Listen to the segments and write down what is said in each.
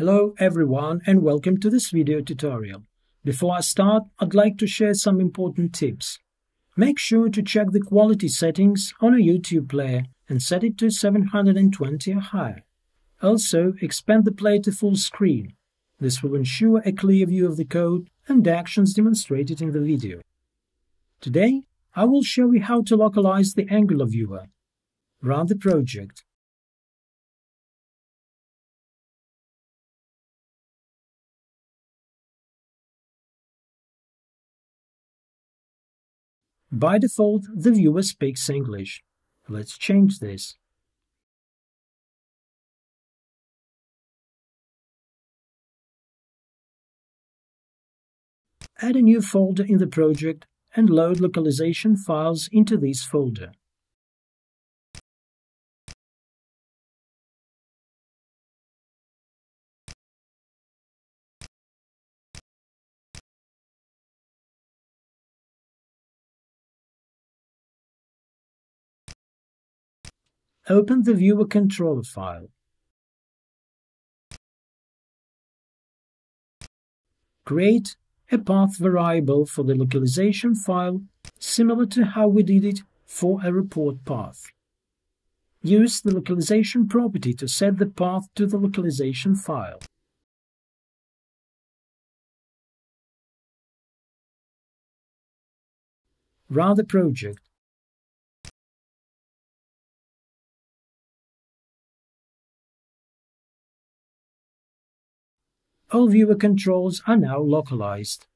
Hello everyone and welcome to this video tutorial. Before I start, I'd like to share some important tips. Make sure to check the quality settings on a YouTube player and set it to 720 or higher. Also, expand the player to full screen. This will ensure a clear view of the code and the actions demonstrated in the video. Today, I will show you how to localize the Angular viewer. Run the project. By default, the viewer speaks English. Let's change this. Add a new folder in the project and load localization files into this folder. Open the viewer controller file. Create a path variable for the localization file similar to how we did it for a report path. Use the localization property to set the path to the localization file. Run the project all viewer controls are now localized.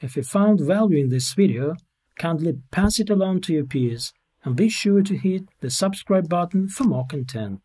If you found value in this video, kindly pass it along to your peers and be sure to hit the subscribe button for more content.